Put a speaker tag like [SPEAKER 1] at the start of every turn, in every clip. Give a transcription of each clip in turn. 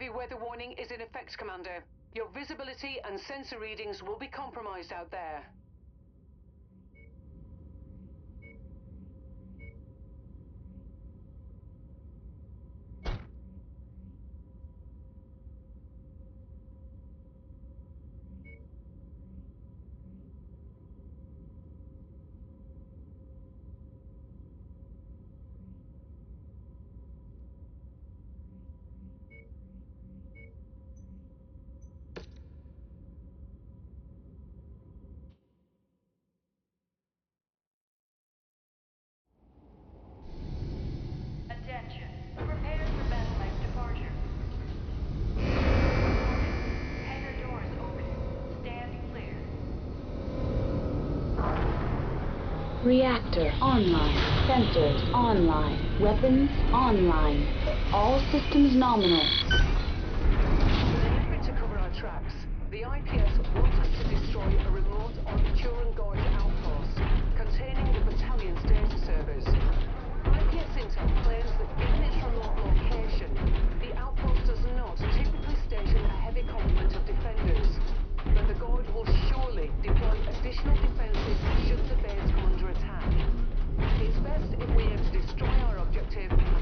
[SPEAKER 1] heavy weather warning is in effect, Commander. Your visibility and sensor readings will be compromised out there.
[SPEAKER 2] Reactor online. Sensors online. Weapons online. All systems nominal.
[SPEAKER 1] Effort to cover our tracks, the IPS wants us to destroy a remote Arcturan Gorge our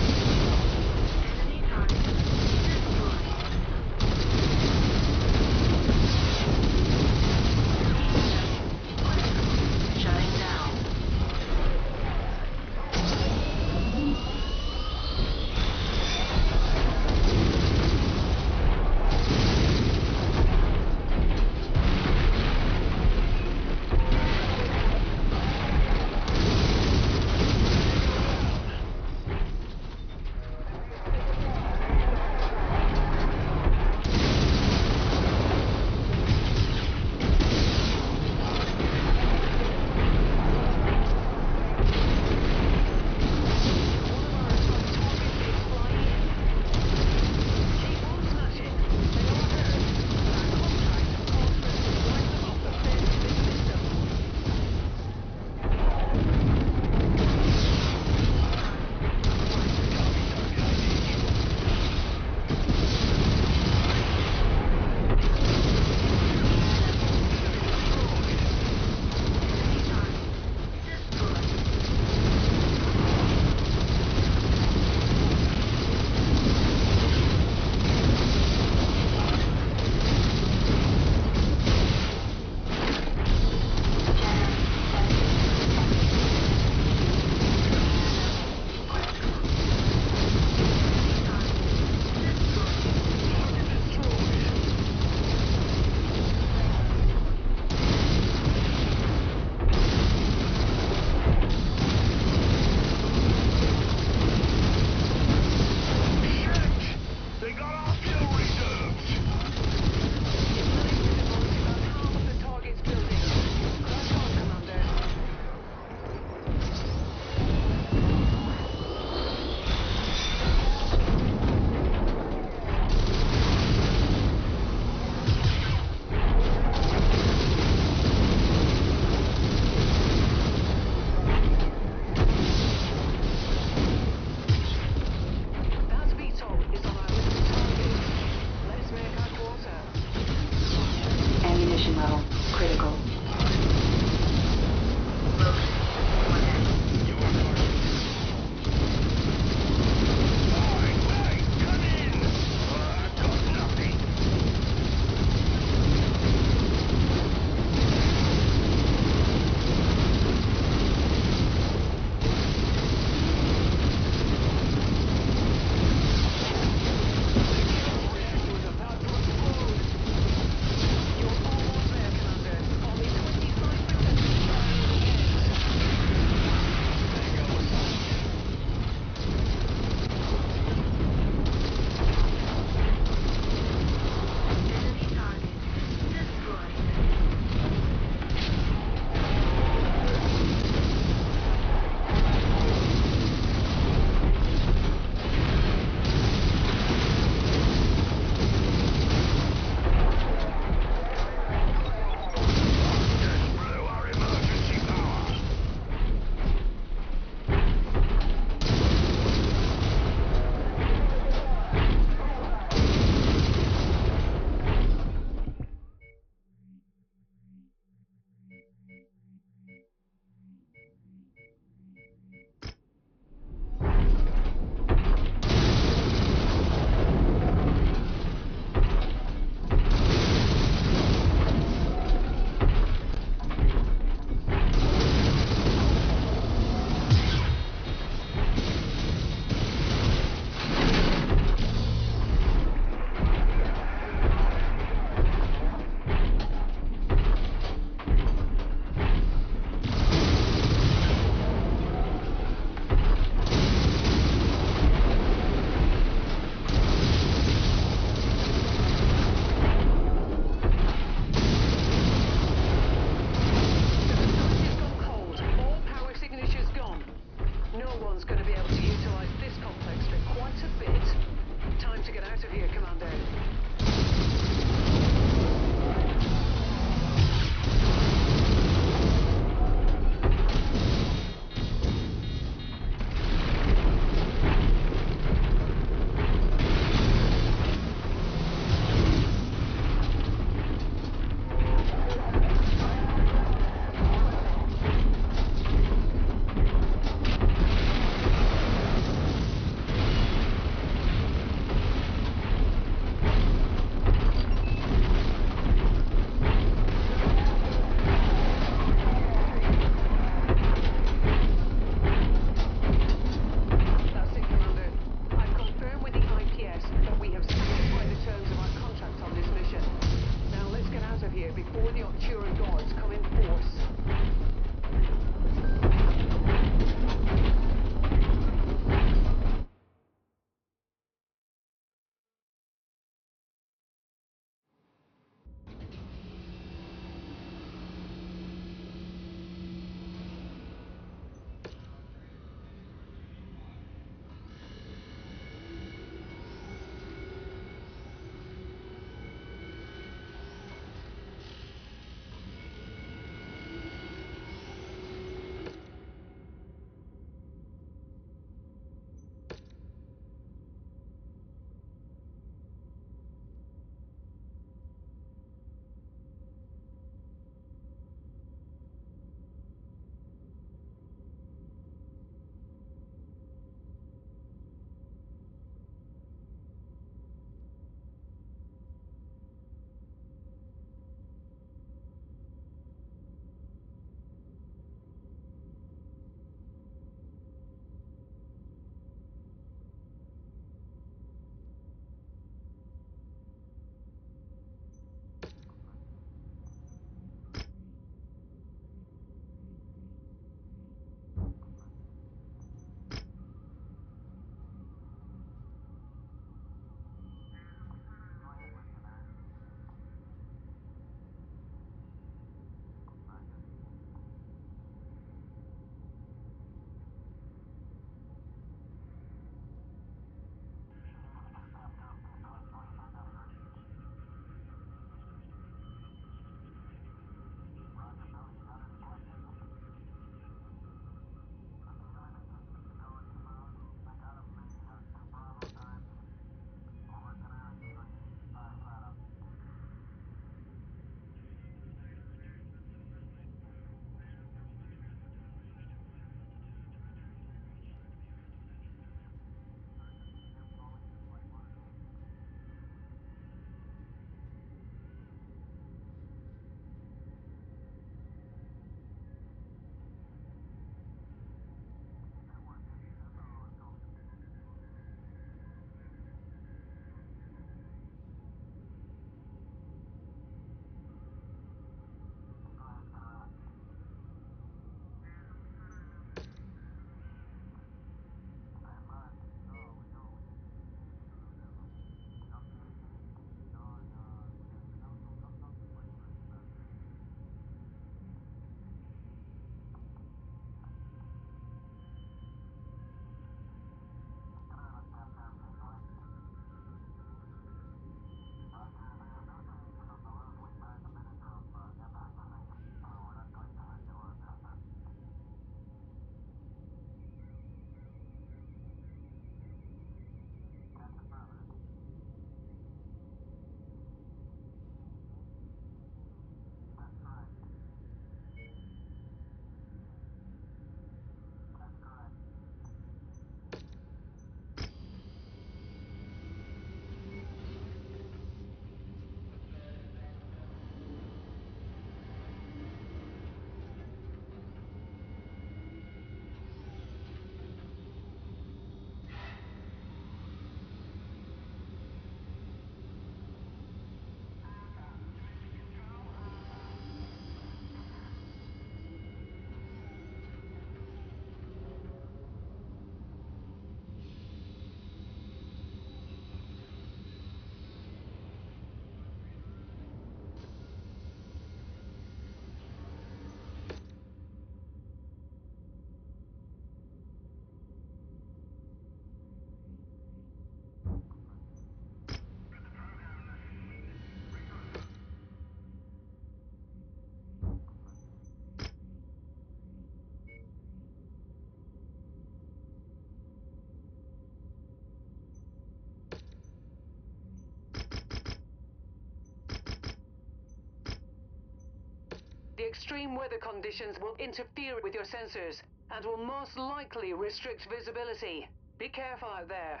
[SPEAKER 1] extreme weather conditions will interfere with your sensors and will most likely restrict visibility. Be careful out there.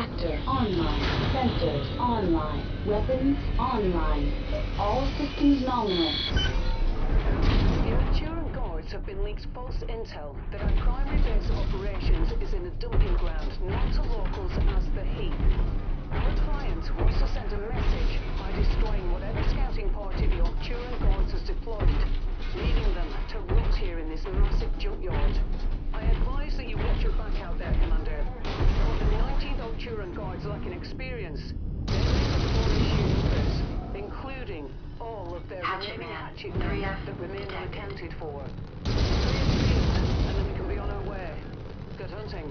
[SPEAKER 2] Reactor online. Sensors online. Weapons online. All systems nominal.
[SPEAKER 1] The Arcturan guards have been leaked false intel that our primary base of operations is in a dumping ground known to locals as the Heath. Our client wants to send a message by destroying whatever scouting party the Arcturan guards has deployed, leaving them to rot here in this massive junkyard. I advise that you watch your back out there, Commander. The 19th Arcturan guards lack in experience, there is more issue numbers, including all of their
[SPEAKER 3] Hatchet
[SPEAKER 1] remaining
[SPEAKER 3] man. Hatchetmen
[SPEAKER 1] that remain unaccounted for. And then we can be on our way. Good hunting.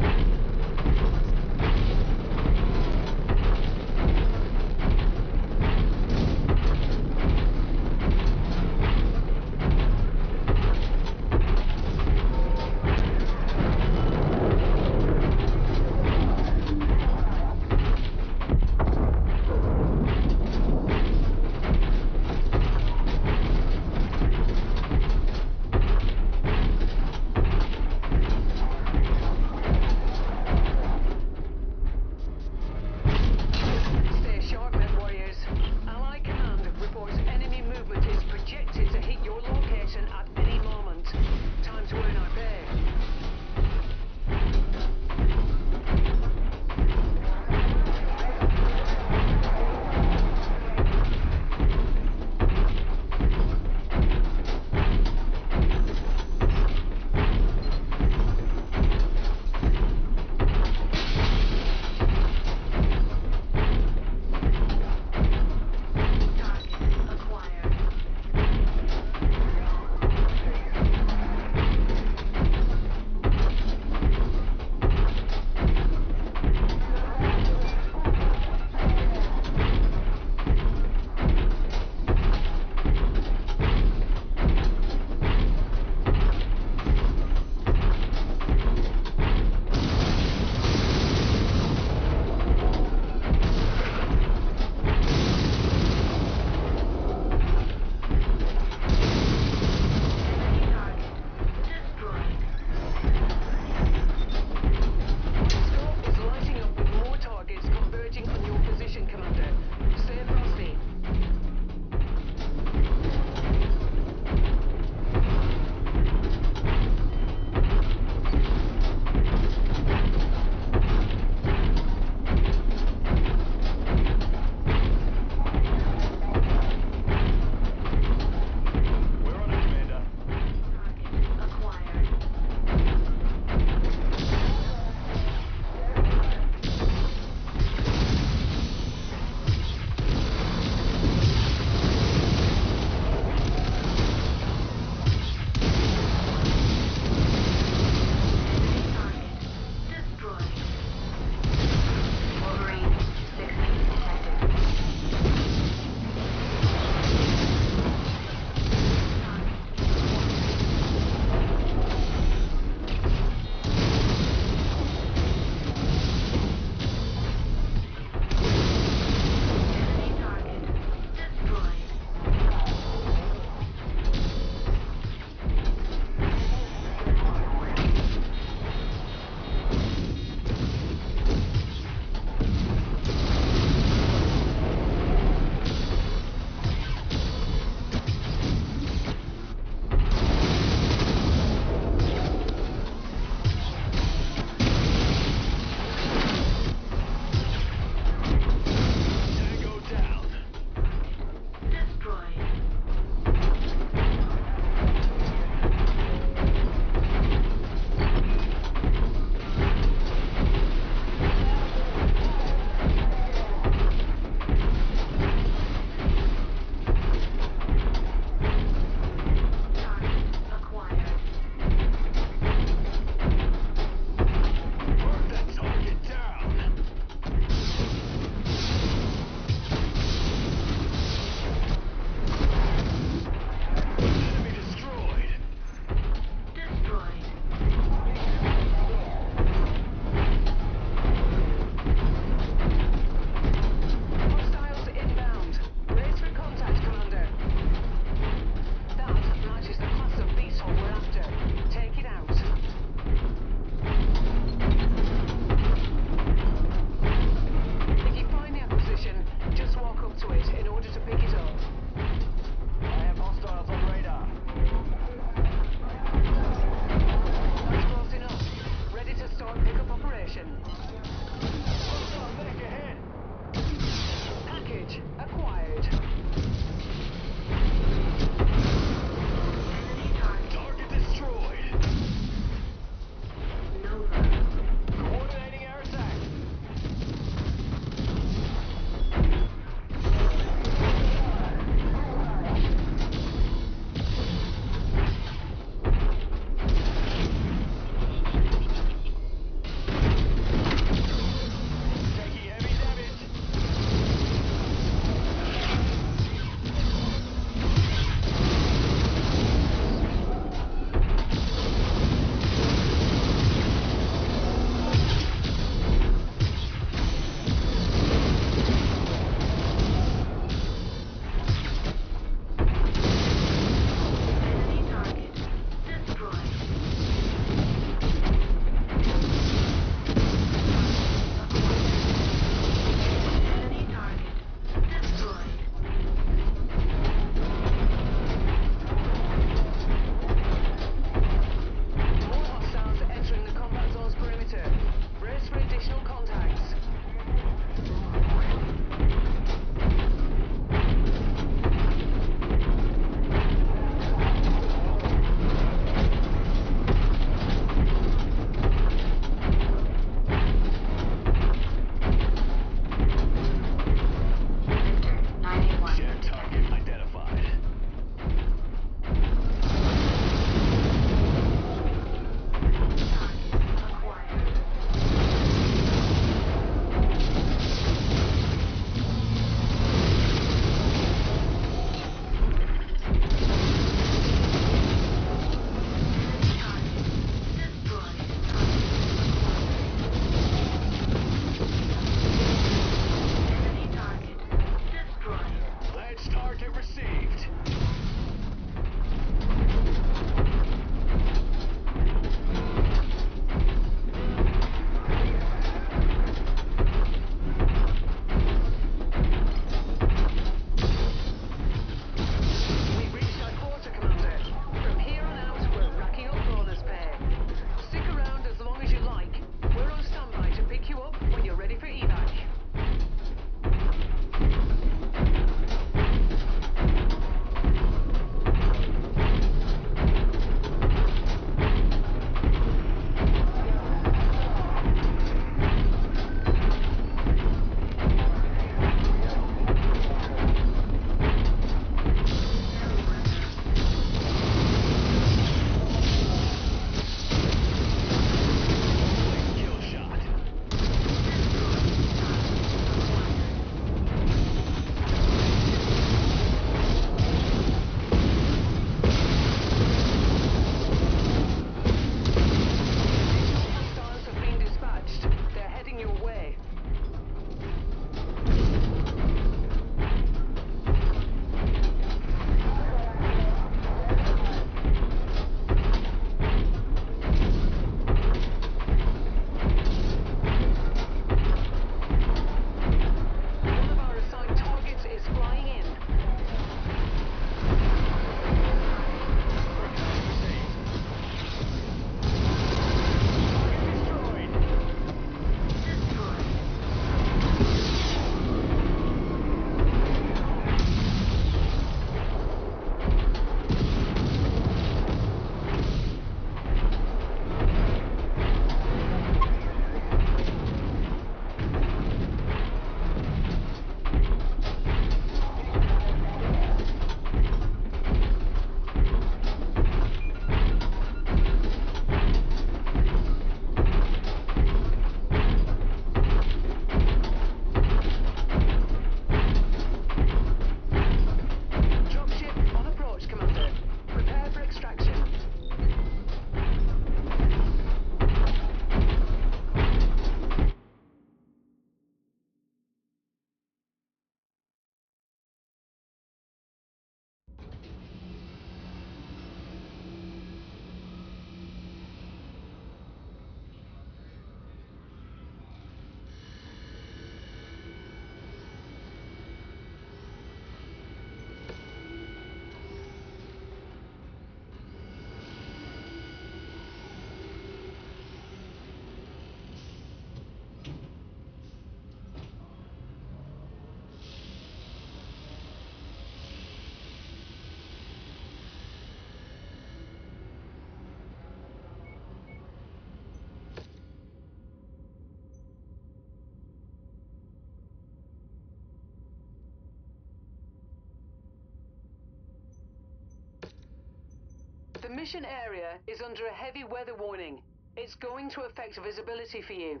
[SPEAKER 1] Mission area is under a heavy weather warning. It's going to affect visibility for you.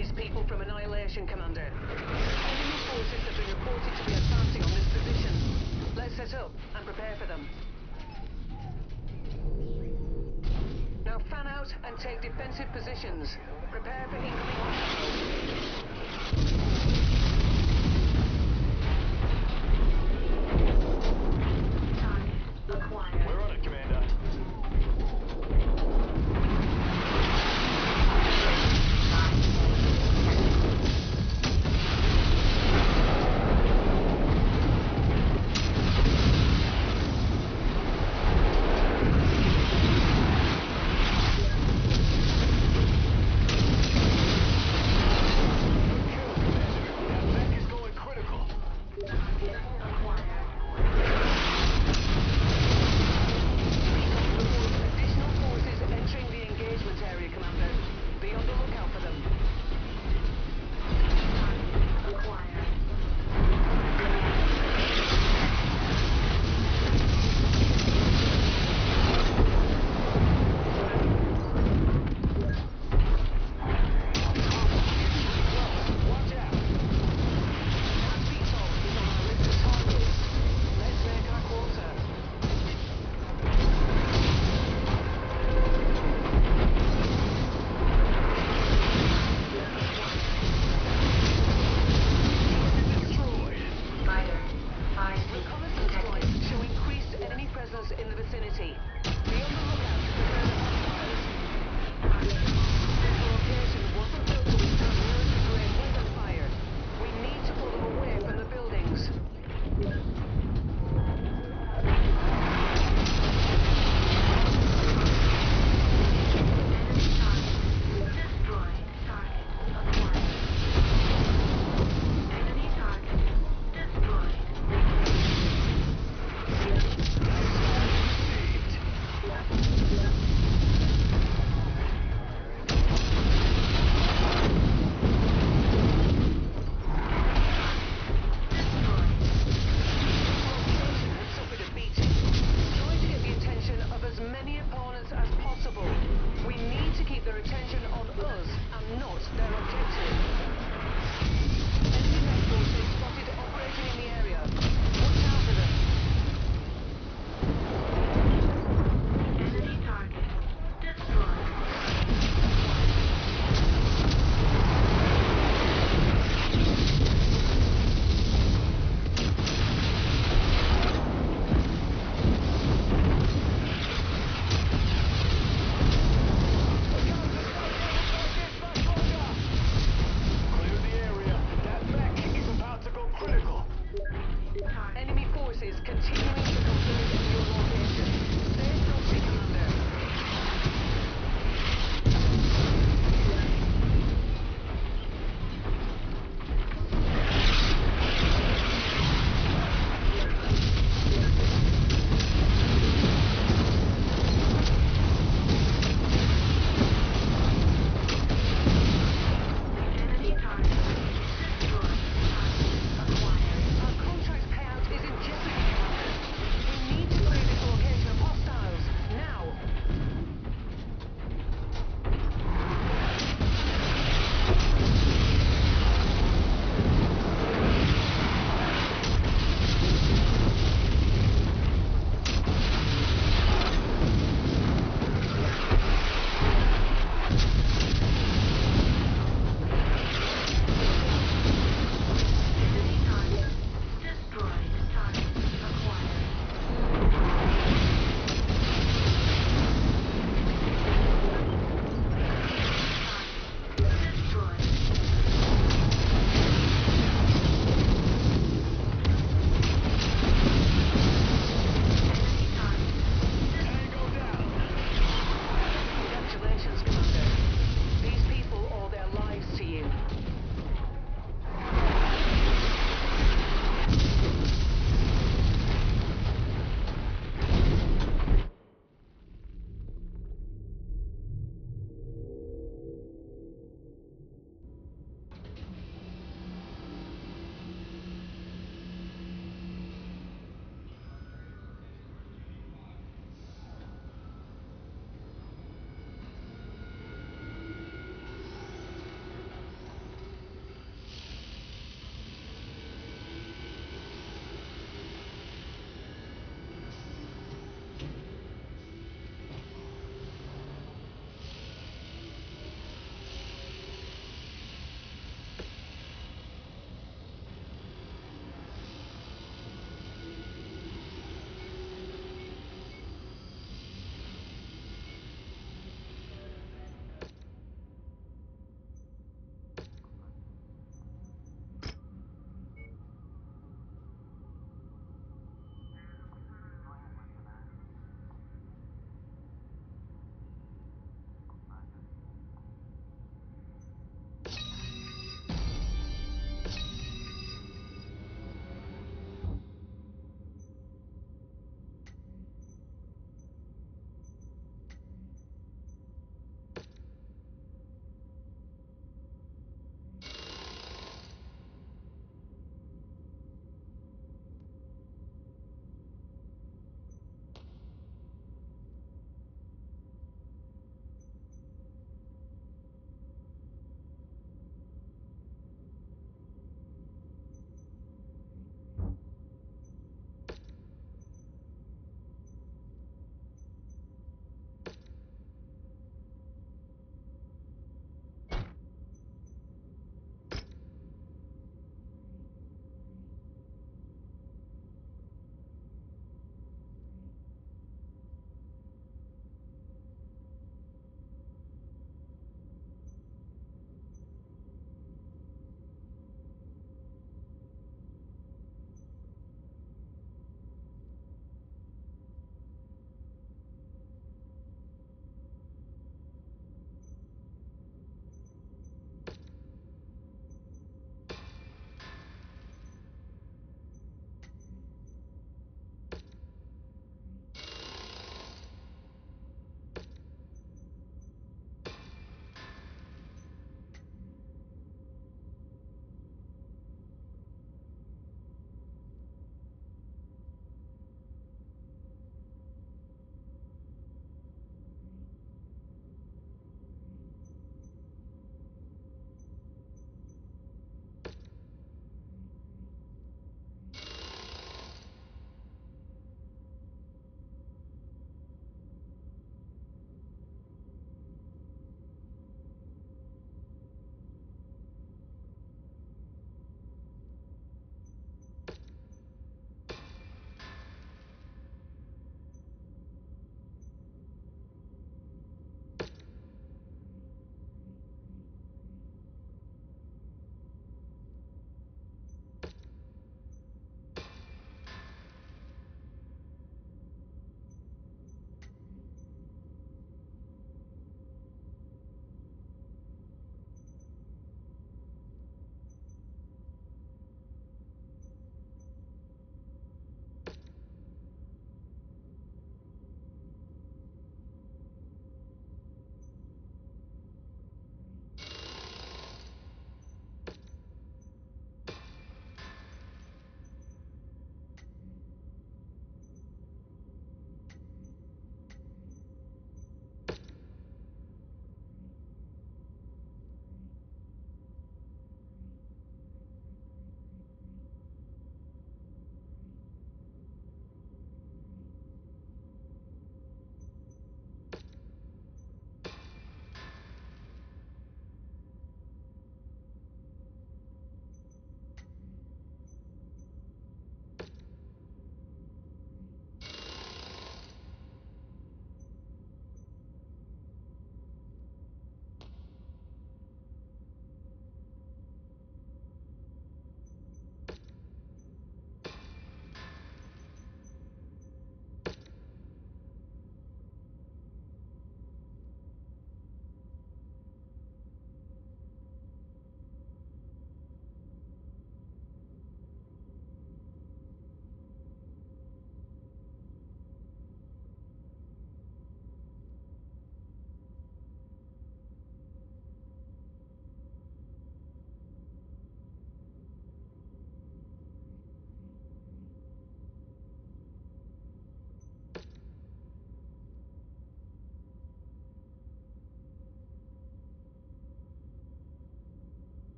[SPEAKER 1] these people from Annihilation, Commander. Enemy forces have been reported to be advancing on this position. Let's set up and prepare for them. Now fan out and take defensive positions. Prepare for incoming.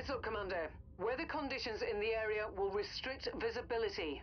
[SPEAKER 4] Heads up, Commander. Weather conditions in the area will restrict visibility.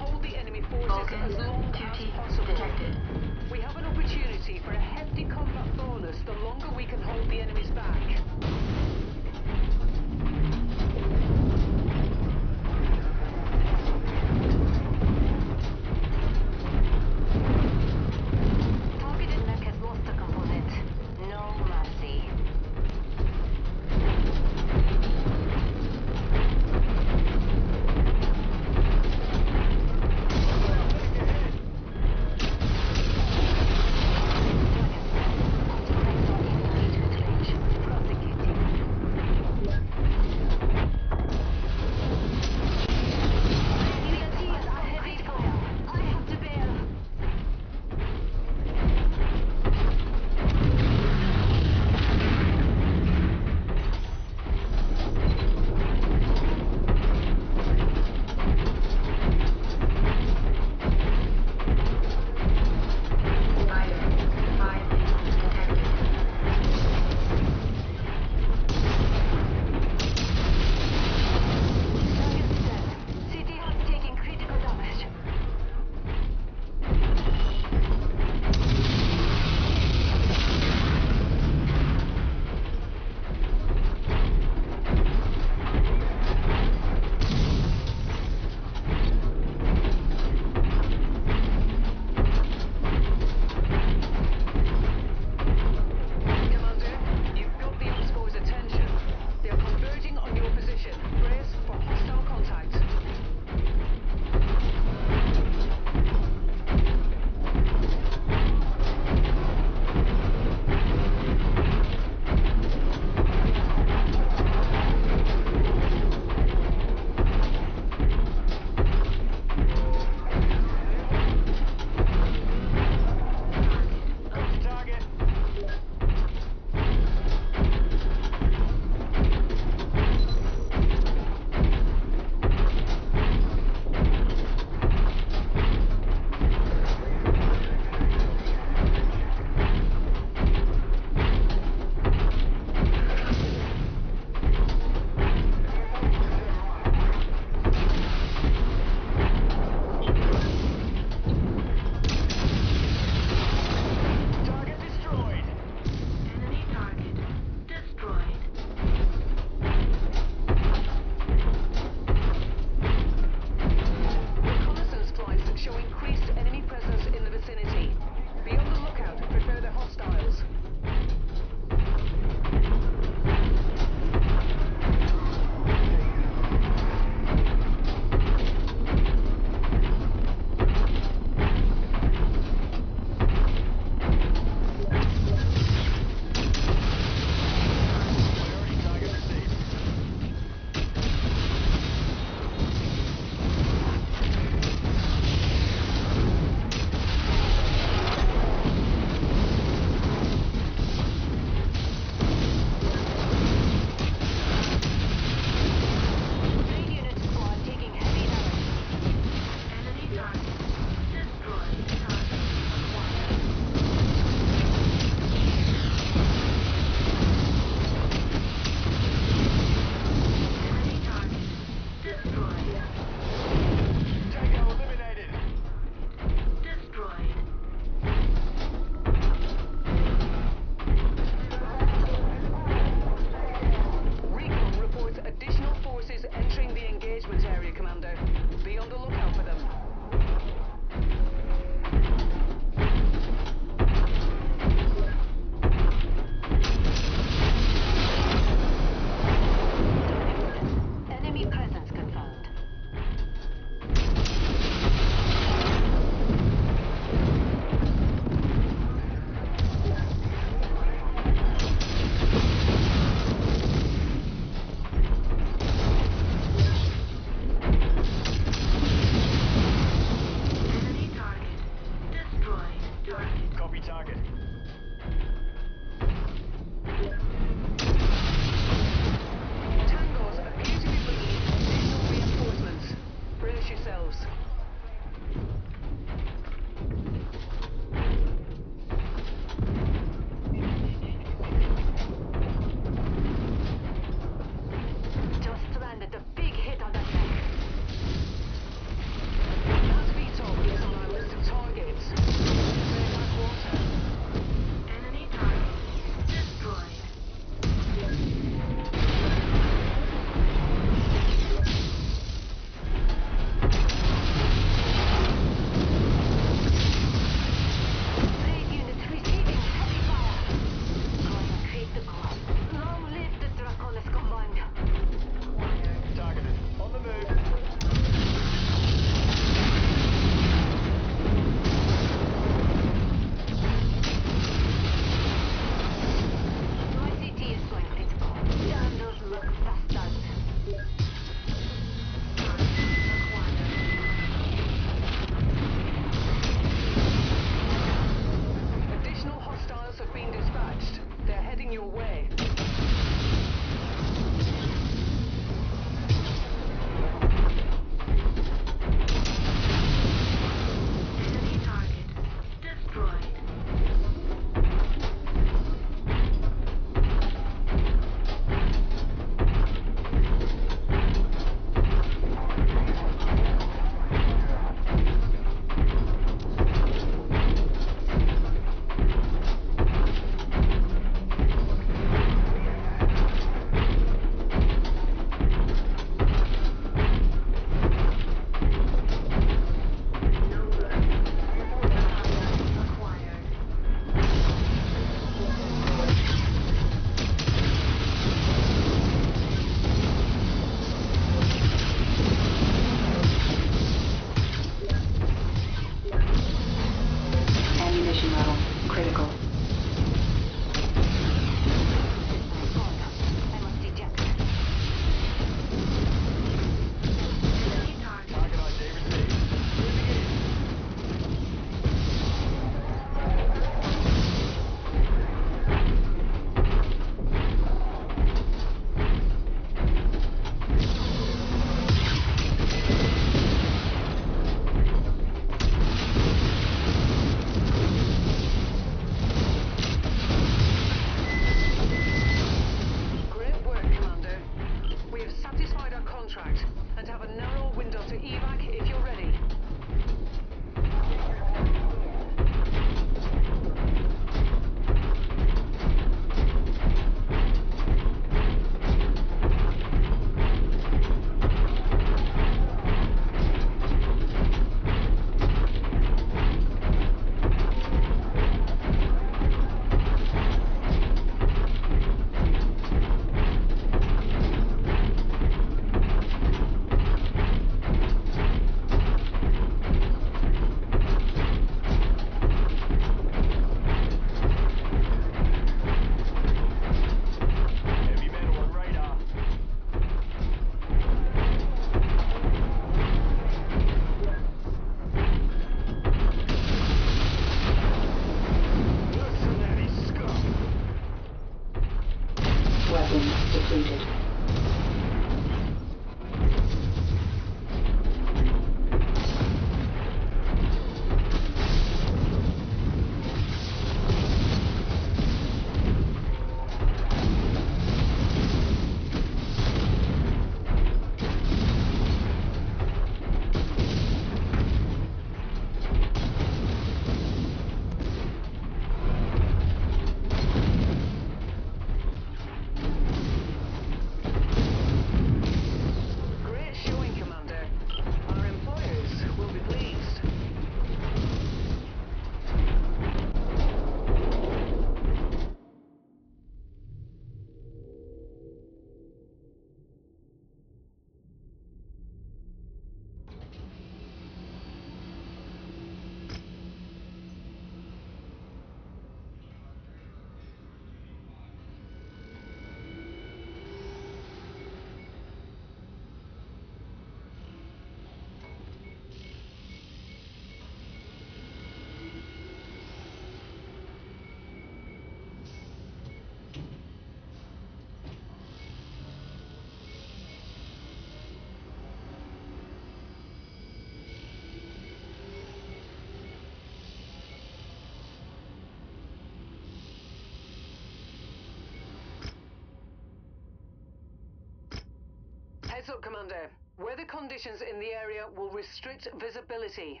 [SPEAKER 4] Commander. Weather conditions in the area will restrict visibility.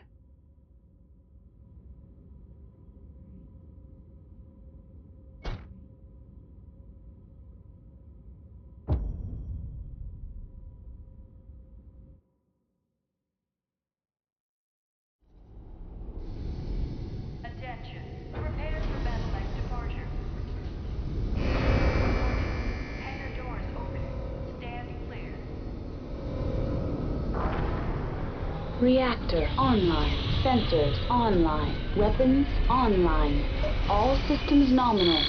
[SPEAKER 1] Sensors online. Sensors online. Weapons online. All systems nominal.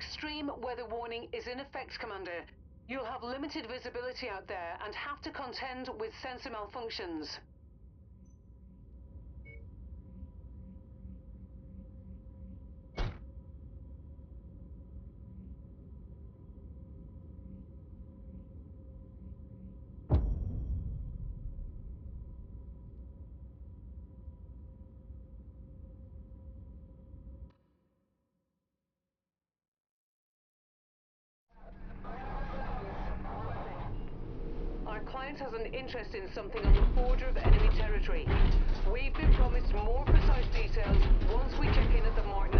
[SPEAKER 1] Extreme weather warning is in effect, Commander. You'll have limited visibility out there and have to contend with sensor malfunctions. Our client has an interest in something on the border of enemy territory. We've been promised more precise details once we check in at the Martinal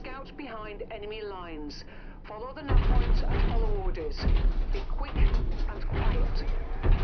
[SPEAKER 1] crouch behind enemy lines. Follow the nav points and follow orders. Be quick and quiet.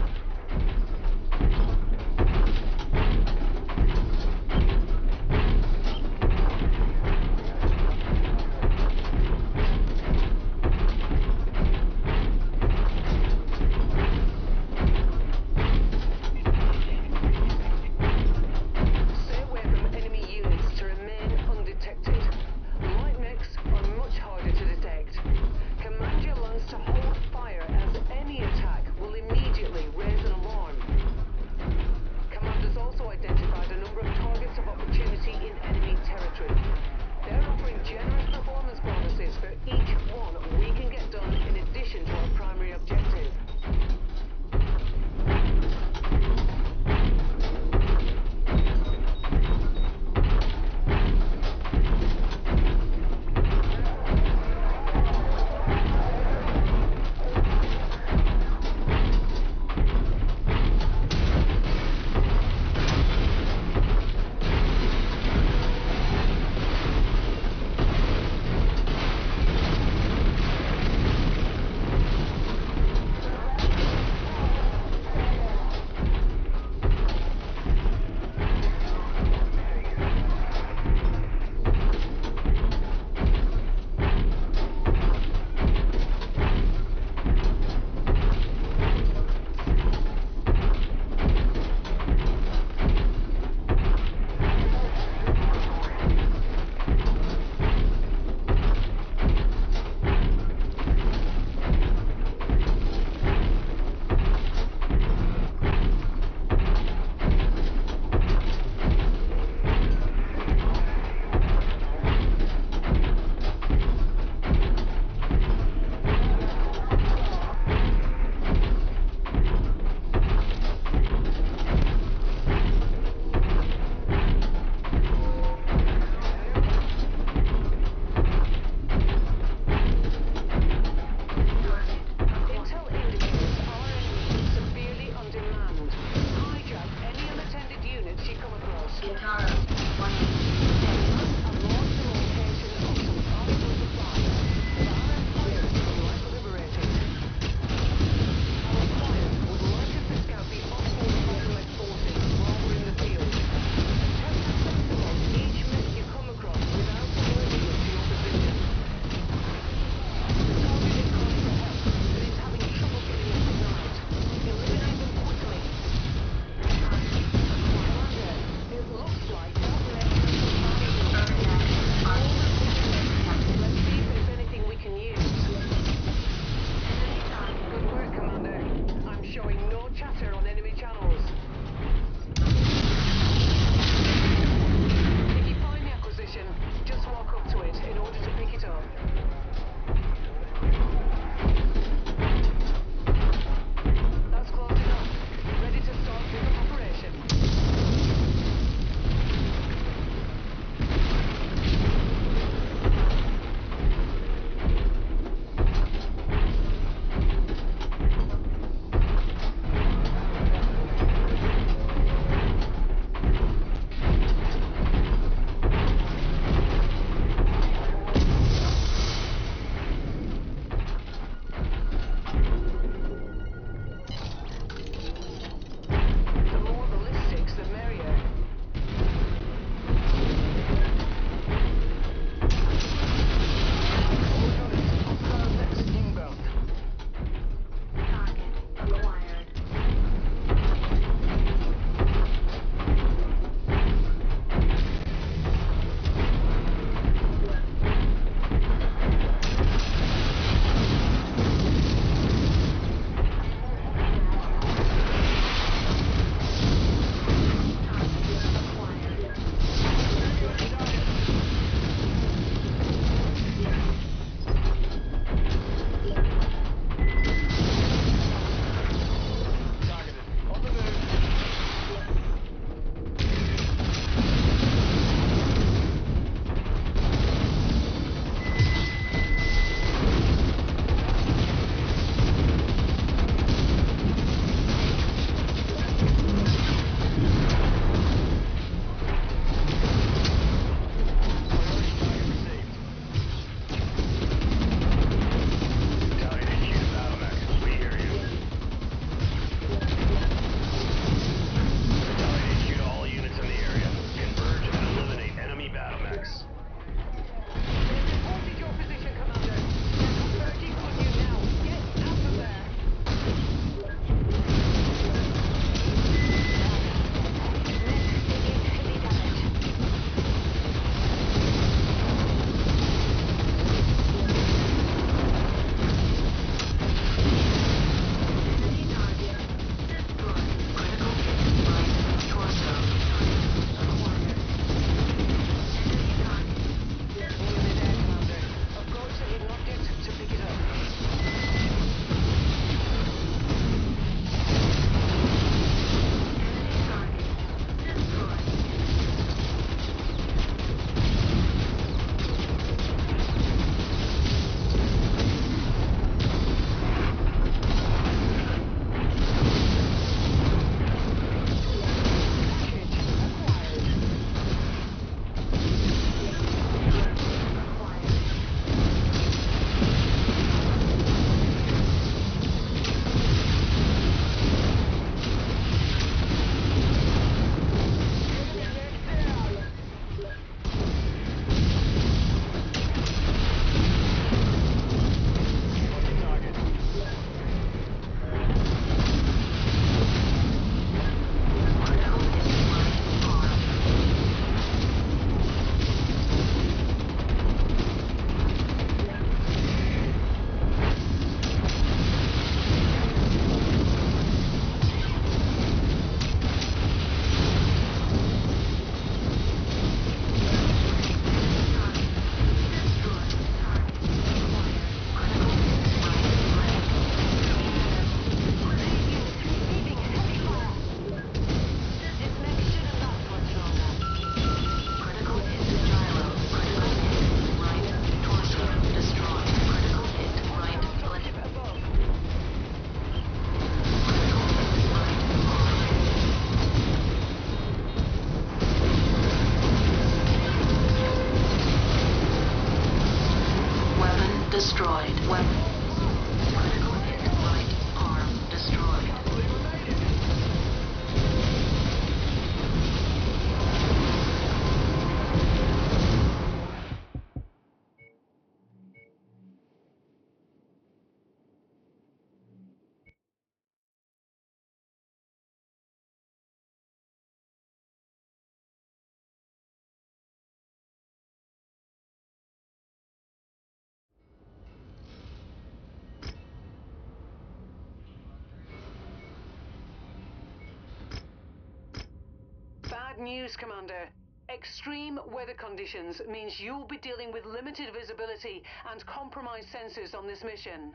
[SPEAKER 1] Bad news, Commander. Extreme weather conditions means you'll be dealing with limited visibility and compromised sensors on this mission.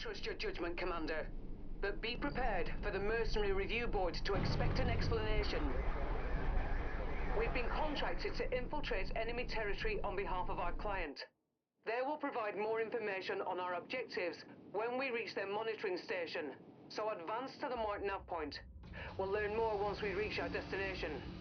[SPEAKER 1] Trust your judgment, Commander. But be prepared for the Mercenary Review Board to expect an explanation. We've been contracted to infiltrate enemy territory on behalf of our client. They will provide more information on our objectives when we reach their monitoring station. So advance to the Martin point. We'll learn more once we reach our destination.